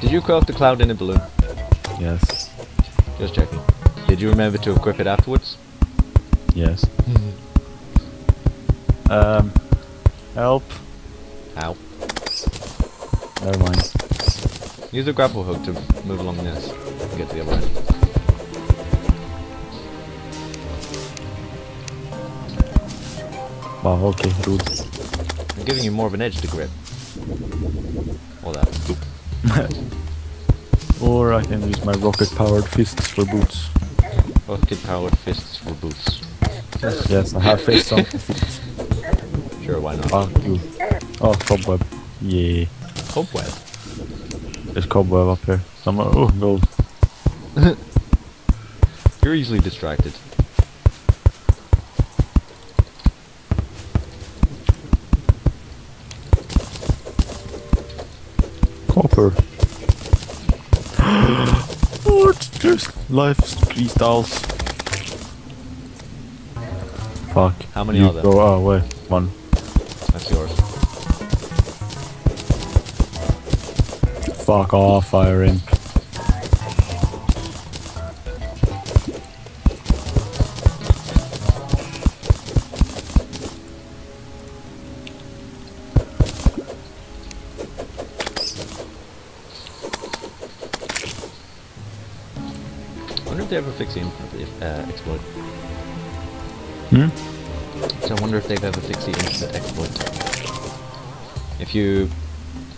Did you craft the cloud in a balloon? Yes. Just checking. Did you remember to equip it afterwards? Yes. um. Help. How? Never mind. Use the grapple hook to move along this and get to the other end. Wow. Okay. Rude. I'm giving you more of an edge to grip. Or that. or I can use my rocket-powered fists for boots. Rocket powered fists for boots. Yes, I have fists on. Sure, why not? Fuck you. Oh, cobweb. Yeah. Cobweb. There's cobweb up here. Somewhere. Oh, gold. You're easily distracted. Copper. oh, just life crystals. Fuck. How many you are there? Go, oh, wait. One. That's yours. Fuck off, fire imp. If they ever fix the uh, exploit. Hmm? So I wonder if they've ever fixed the exploit. If you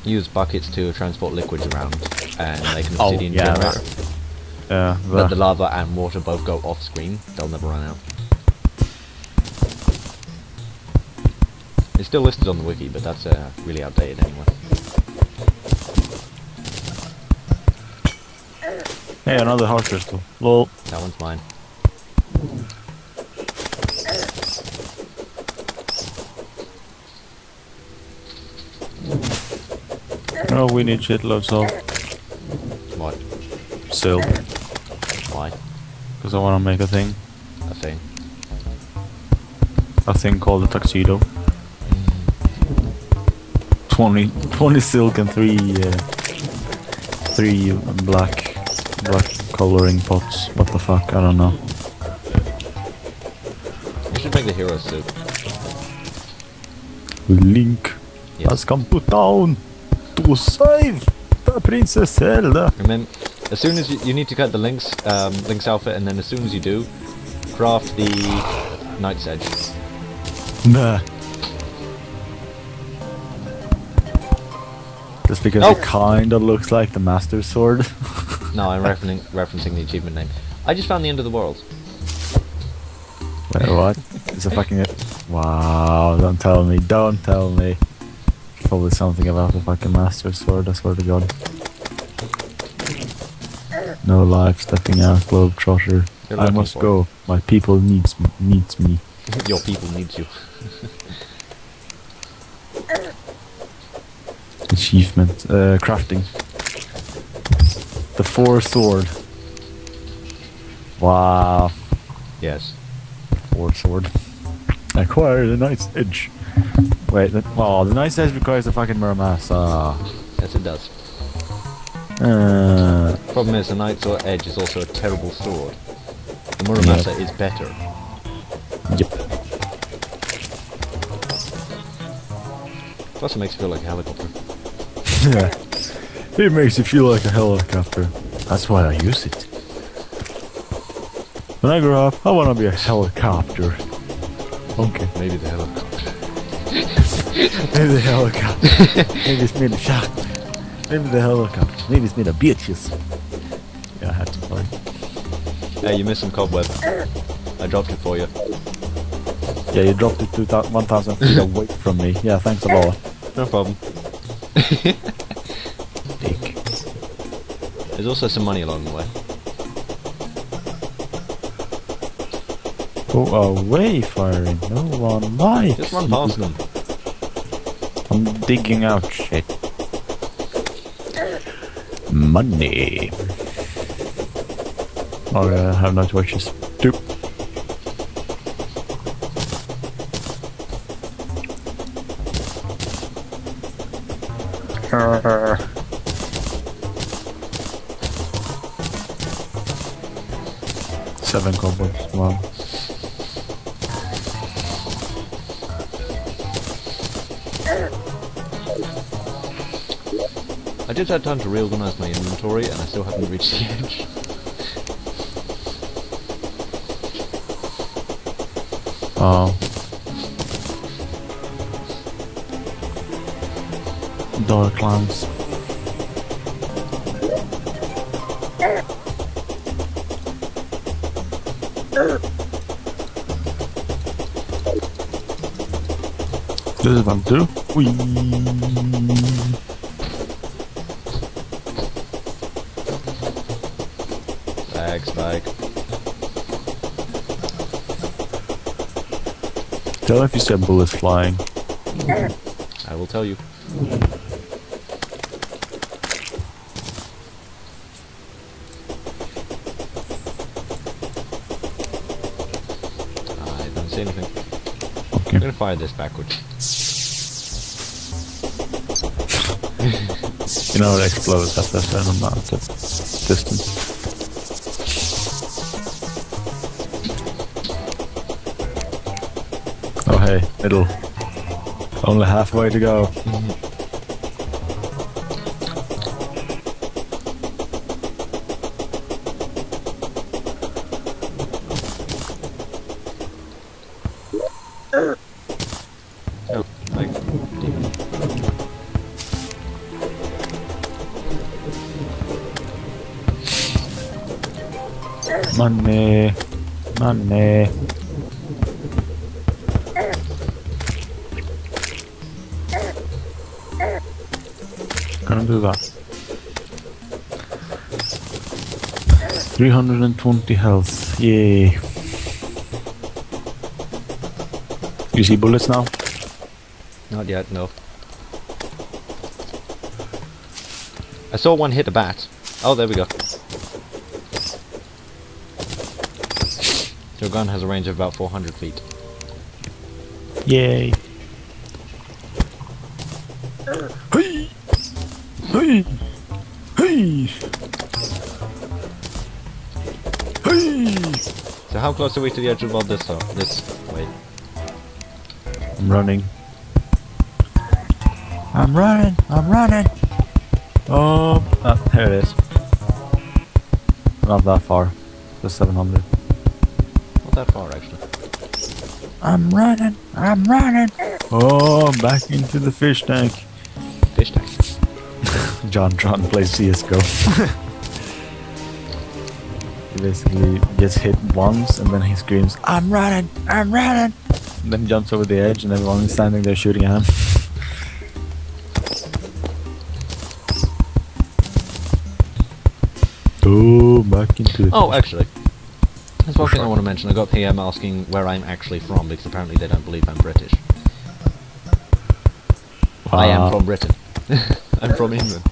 use buckets to transport liquids around and make an Oh, obsidian yeah, generator, Yeah, but the lava and water both go off screen, they'll never run out. It's still listed on the wiki, but that's uh, really outdated anyway. Hey, another heart crystal. Lol. That one's mine. No, we need shitloads of What? silk. Why? Because I want to make a thing. A thing. A thing called a tuxedo. 20, 20 silk and 3 uh, 3 black black coloring pots. What the fuck? I don't know. You should make the hero suit. Link Yes. has come to town to save the Princess Zelda. And then, as soon as you, you need to cut the Link's, um, Link's outfit, and then as soon as you do, craft the Night's Edge. Nah. Just because Oh. it kinda looks like the Master Sword. No, I'm referencing, referencing the achievement name. I just found the end of the world. Wait, what? It's a fucking. Wow! Don't tell me! Don't tell me! Probably something about the fucking Master Sword. I swear to God. No life, stepping out, globetrotter. I must go. My people needs m- needs me. Your people need you. Achievement, uh, crafting. The four sword. Wow, Yes. four sword. Acquire the Night's Edge. Wait, that, well, the Night's Edge requires a fucking Muramasa. Yes, it does. Uh, Problem is, the Night's Edge is also a terrible sword. The Muramasa is better. yep. Plus, it makes you feel like a helicopter. Yeah. It makes you feel like a helicopter. That's why I use it. When I grow up, I want to be a helicopter. Okay. Maybe the helicopter. Maybe the helicopter. Maybe it's made of shark. Maybe the helicopter. Maybe it's made of bitches. Yeah, I had to play. Hey, you missed some cobweb. I dropped it for you. Yeah, you dropped it 1,000 feet away from me. Yeah, thanks a lot. No problem. Dick. There's also some money along the way. Go away, firing. No one likes Just run past them. I'm digging out shit. Money. Or uh, have night watches. Two. Seven on. I did have time to reorganize my inventory and I still haven't reached the edge. Oh. Dark lamps. This is one too. Whee. Spike, spike. Tell if you see bullets flying. I will tell you. I don't see anything. I'm gonna fire this backwards. You know it explodes after a certain amount of distance. Oh hey, middle. Only halfway to go. Money. Money. Gonna do that. 320 health. Yay. You see bullets now? Not yet, no. I saw one hit a bat. Oh, there we go. Your gun has a range of about 400 feet. Yay. Hey! Hey! Hey! Hey! So how close are we to the edge of all this? though? this wait. I'm running. I'm running. I'm running. Oh, ah, here it is. Not that far. Just 700. Not that far actually. I'm running. I'm running. Oh, back into the fish tank. Fish tank. John Tron plays CSGO. he basically gets hit once and then he screams, I'm running! I'm running! And then jumps over the edge and everyone is standing there shooting at him. oh, back into the Oh, actually, there's one thing I want to mention. I got PM asking where I'm actually from because apparently they don't believe I'm British. I am uh. from Britain. I'm from England.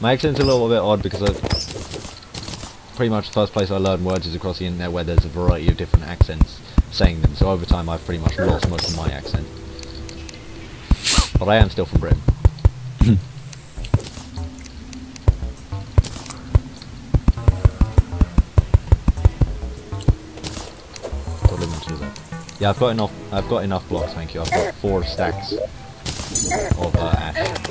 My accent's a little bit odd because I pretty much the first place I learned words is across the internet where there's a variety of different accents saying them. So over time I've pretty much lost most of my accent. But I am still from Britain. Yeah, I've got enough. I've got enough blocks. Thank you. I've got four stacks of uh, ash.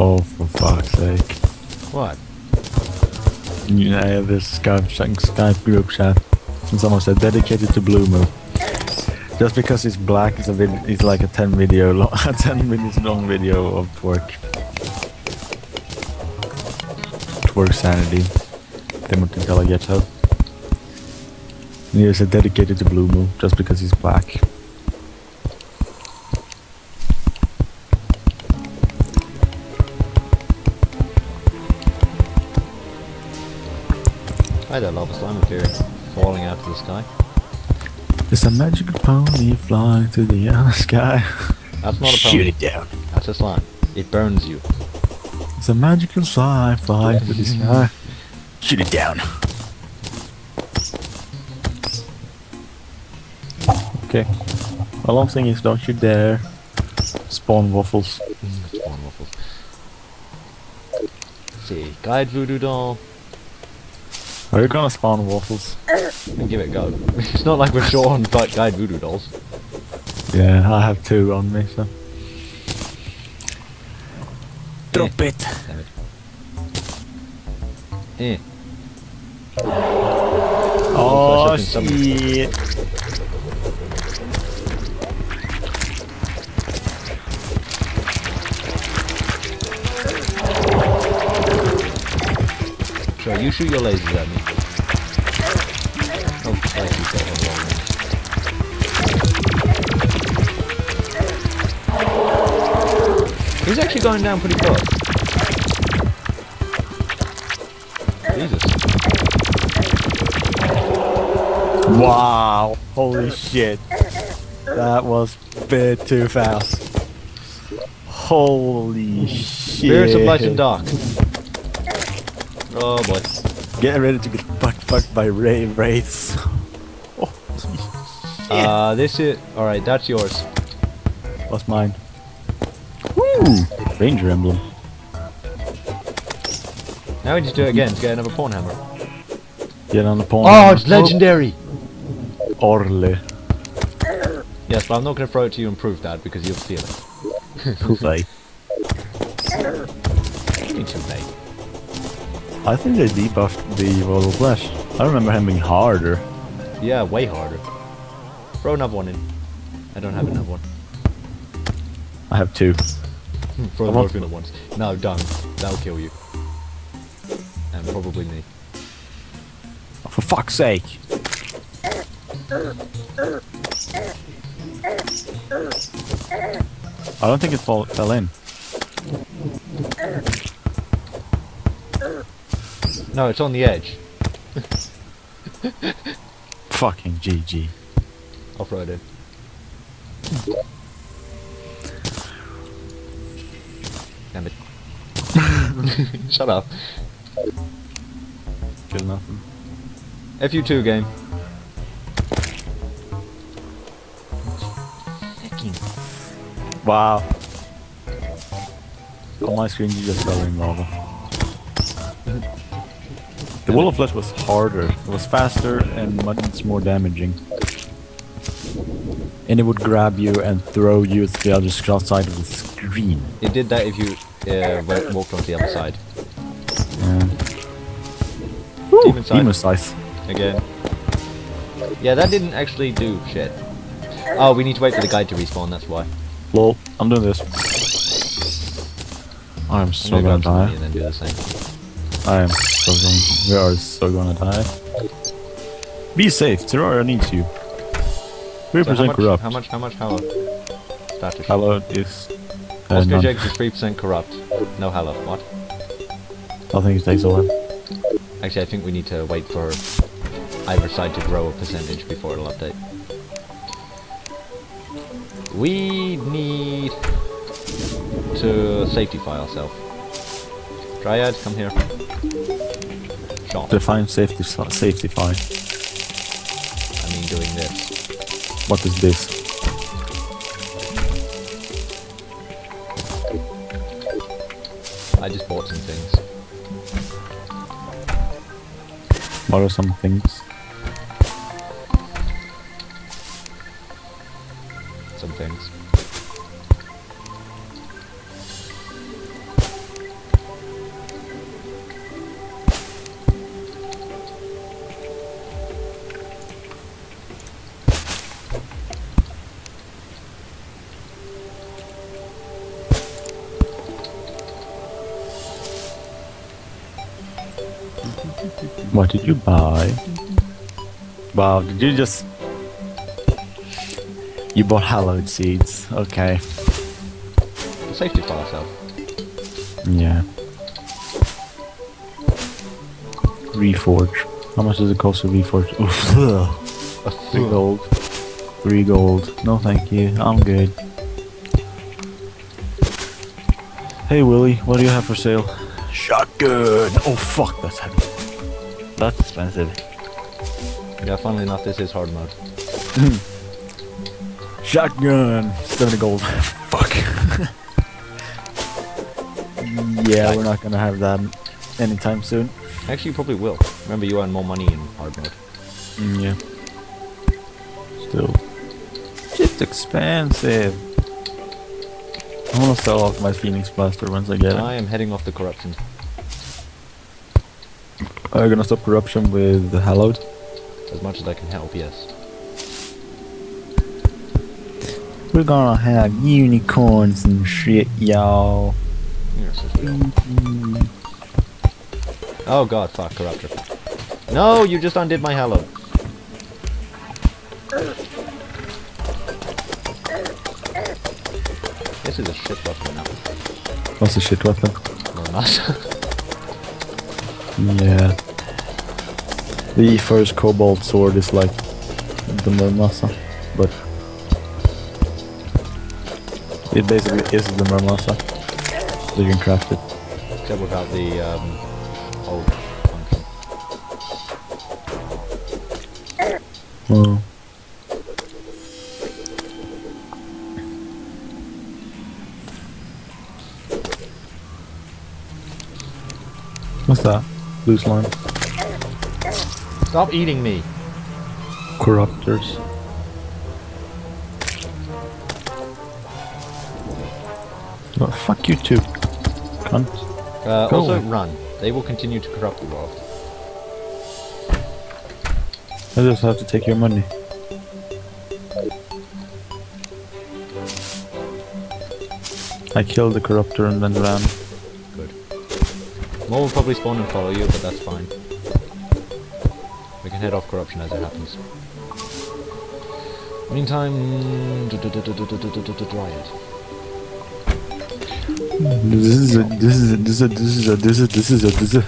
Oh, for fuck's sake. What? Yeah, this Skype, Skype group chat. And someone said dedicated to Blue Moon. Just because it's black, it's a vid- it's like a 10 video long, 10 minutes long video of twerk. Twerk sanity. Det måste inte alla get help. And he said dedicated to Blue Moon, just because he's black. Hi there, Lava Slime, if you're falling out of the sky. There's a magical pony flying through the yellow sky. That's not a Shoot pony. it down. That's a slime. It burns you. It's a magical fly flying through the sky. Shoot it down. Okay. All I'm saying is don't you dare spawn waffles. Mm, spawn waffles. Let's see, guide voodoo doll, Are you gonna spawn waffles? and give it a go. it's not like we're short on gu- guide voodoo dolls. Yeah, I have two on me, so. Drop it! Damn it. Eh. Oh, flash up in some- shit! You shoot your lasers at me. Oh, Christ, you got one wrong one. He's actually going down pretty fast. Jesus. Wow! Holy shit! That was a bit too fast. Holy shit! Spirits of Light and Dark. Oh boy. Get ready to get fucked, fucked by ray wraiths. oh, shit. Uh, this is... Alright, that's yours. What's mine? Woo! Ranger emblem. Now we just do it again to get another Pwnhammer. Get on the pawn. Oh, it's legendary! Orle. Yes, but I'm not going to throw it to you and prove that because you'll steal it. Hooray. I think they debuffed the Royal Flesh. I remember him being harder. Yeah, way harder. Throw another one in. I don't have another one. I have two. Hmm, throw them want- both in at once. No, don't. That'll kill you. And probably me. Oh, for fuck's sake! I don't think it fall, fell in. No, it's on the edge. Fucking GG. I'll throw it in. Damn it. Shut up. Good nothing. FU2 game. Wow. On my screen you just fell in lava. The Wall of Flesh was harder. It was faster and much more damaging. And it would grab you and throw you to the other side of the screen. It did that if you uh, walked on the other side. Yeah. Demon side. Demon Scythe. Again. Yeah, that didn't actually do shit. Oh, we need to wait for the guide to respawn, that's why. Lol. I'm doing this. I'm so I'm gonna gonna grab some money die. I am so going. We are so gonna die. Be safe. Terraria needs you. Three So how percent much, corrupt. how much, how much, how Status. Hello is. Uh, Oscar. Jacobs is 3% corrupt. No hello, what? I think it takes a while. Actually, I think we need to wait for either side to grow a percentage before it'll update. We need to safety safetyfy ourselves. Dryad, come here. Shot. Define safety safety fine. I mean doing this. What is this? I just bought some things. Borrow some things? Some things. What did you buy? Wow, did you just... You bought hallowed seeds. Okay. Safety for self. Yeah. Reforge. How much does it cost to reforge? Oof. Three gold. Three gold. No thank you. I'm good. Hey Willie, what do you have for sale? Shotgun! Oh fuck, that's heavy. That's expensive. Yeah, funnily enough, this is hard mode. Shotgun! 70 gold. fuck. yeah, we're not gonna have that anytime soon. Actually, you probably will. Remember, you earn more money in hard mode. Mm, yeah. Still. Just expensive. I wanna sell off my Phoenix Blaster once I get it. I am heading off the corruption. Are you gonna stop corruption with the Hallowed? As much as I can help, yes. We're gonna have unicorns and shit, y'all. Yes. Oh god, fuck, corruptor. No, you just undid my hello. This is a shit weapon now. What's a shit weapon? No, not. Yeah. The first Cobalt sword is like the Muramasa, but it basically is the Muramasa. So you can craft it. Except without the um, old function. Oh. What's that? Loose line. Stop eating me! Corruptors. Oh, fuck you too. Cunt. Uh, Go also, run. They will continue to corrupt the world. I just have to take your money. I killed the corruptor and then ran. Good. More will probably spawn and follow you, but that's fine. Can head off corruption as it happens. Meantime, Dryad. This is a this is a this is a this is a this is a this is a this is a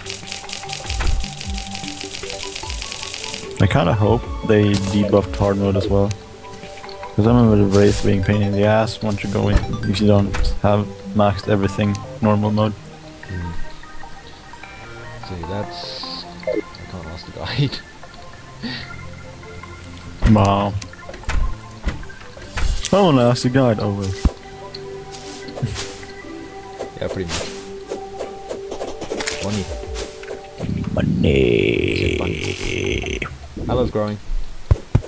I kinda hope they debuffed hard mode as well. Because I remember the Wraith being pain in the ass once you go in if you don't have maxed everything normal mode. See, that's... I can't ask the guide. Wow. I wanna ask the guide, oh wait. yeah, pretty much. Money. Money. Hallow's growing.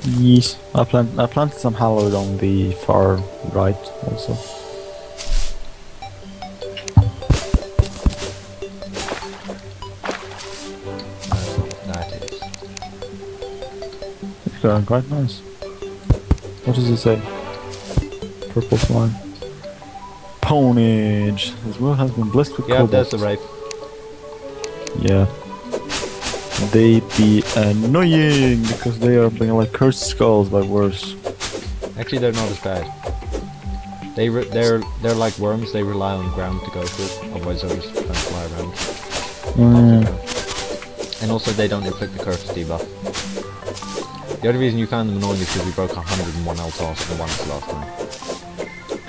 Yes. I plant I planted some hallowed on the far right also. Going quite nice. What does it say? Purple slime. Ponage. This world has been blessed with Yeah, cobalt. there's the right. Yeah. They be annoying because they are being like cursed skulls but worse. Actually, they're not as bad. They re they're they're like worms. They rely on ground to go through. Otherwise, they'll just kind of fly around. Mm, And also, they don't inflict the curse debuff. The only reason you found them annoying is because we broke 101 LTOS and once last time.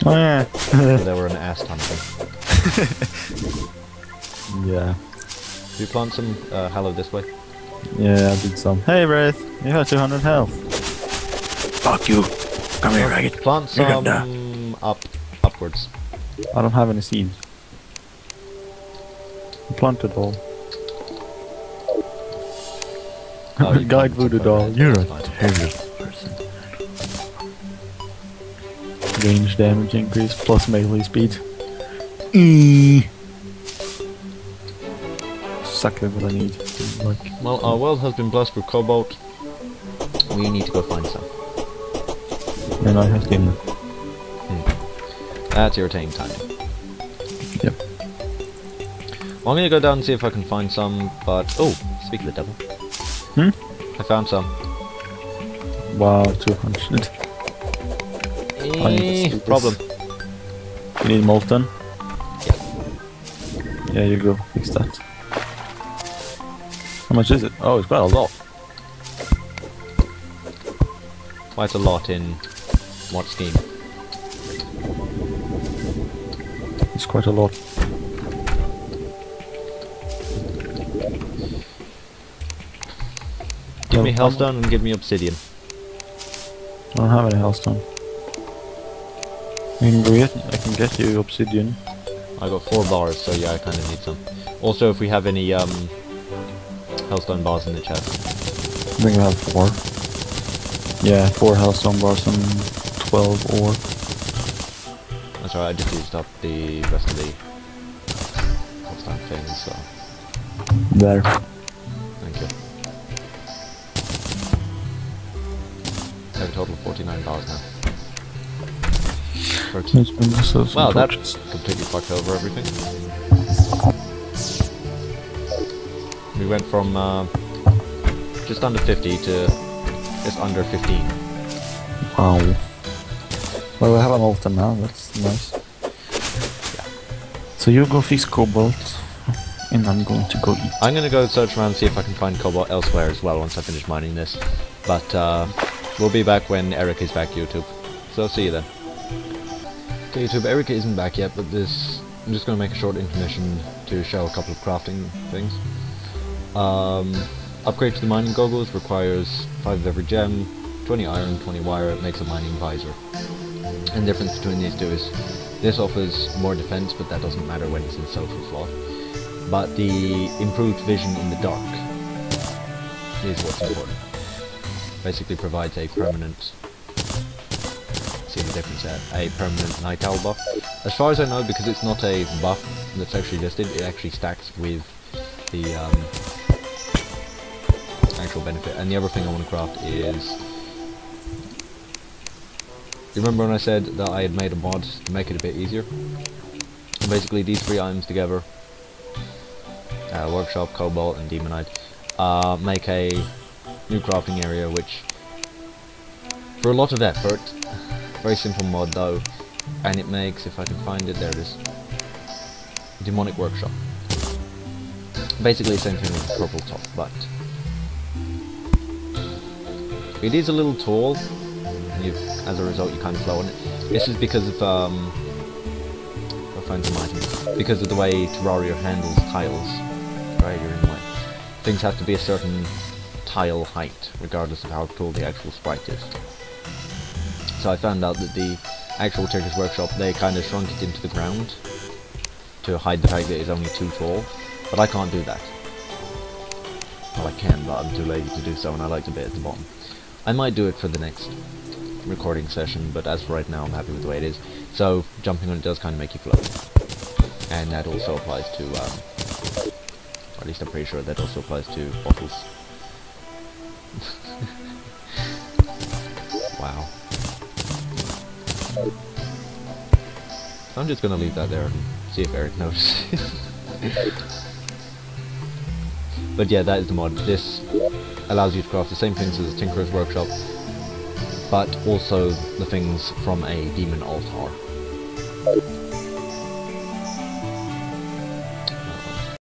oh yeah. So they were an ass ton yeah. Do you plant some uh, Hallow this way? Yeah, I did some. Hey Wraith, you have 200 health. Fuck you. Come here, Ragged. Plant You're gonna some up, upwards. I don't have any seeds. I planted all. Oh, you Guide voodoo doll. You're a that's terrible person. Range damage increase plus melee speed. Mm. Exactly what I need. Like, Well, our world has been blessed with cobalt. We need to go find some. and I have been. That's irritating timing. Yep. Well, I'm gonna go down and see if I can find some, but... Oh, speak of the devil. Hmm? I found some. Wow, 200. I need to Eh, problem. You need molten? Yeah. Yeah, you go fix that. How much is it? Oh, it's quite a lot. Quite a lot in what scheme? It's quite a lot. Give me hellstone and give me obsidian. I don't have any hellstone. I can get, I can get you obsidian. I got four bars, so yeah, I kind of need some. Also, if we have any um, hellstone bars in the chest. I think I have four. Yeah, four hellstone bars and 12 ore. That's alright, I just used up the rest of the hellstone things, so There. thank you. Have a total of 49 bars now. 13. It's been so some Wow, that completely fucked over everything. We went from uh, just under 50 to just under 15. Wow. Well, we have a molten now, that's nice. So you go fix cobalt, and I'm going to go eat. I'm gonna go search around and see if I can find cobalt elsewhere as well once I finish mining this. But uh, we'll be back when Erik is back, YouTube. So see you then. Okay, YouTube, Erik isn't back yet, but this I'm just gonna make a short intermission to show a couple of crafting things. Um, upgrade to the mining goggles requires 5 of every gem, 20 iron, 20 wire, it makes a mining visor. And the difference between these two is this offers more defense, but that doesn't matter when it's in social slot. But the improved vision in the dark is what's important. Basically provides a permanent see the difference there, a permanent night owl buff. As far as I know, because it's not a buff that's actually listed, it actually stacks with the um, actual benefit. And the other thing I want to craft is you remember when I said that I had made a mod to make it a bit easier? Basically these three items together, uh, Workshop, Cobalt and Demonite, uh, make a new crafting area which, for a lot of effort, very simple mod though, and it makes, if I can find it, there it is, Demonic Workshop. Basically the same thing with the purple top, but it is a little tall, and you, as a result you kind of flow on it. This is because of, um, I'll find some items, because of the way Terraria handles tiles. Right, you're in the way. Things have to be a certain tile height, regardless of how tall the actual sprite is. So I found out that the actual Tinkerer's Workshop, they kind of shrunk it into the ground to hide the fact that it's only too tall, but I can't do that. Well, I can, but I'm too lazy to do so, and I like to be at the bottom. I might do it for the next recording session, but as for right now, I'm happy with the way it is. So, jumping on it does kind of make you float. And that also applies to, um, at least I'm pretty sure that also applies to bottles. wow. I'm just gonna leave that there and see if Erik notices. but yeah, that is the mod. This allows you to craft the same things as Tinkerer's Workshop, but also the things from a demon altar.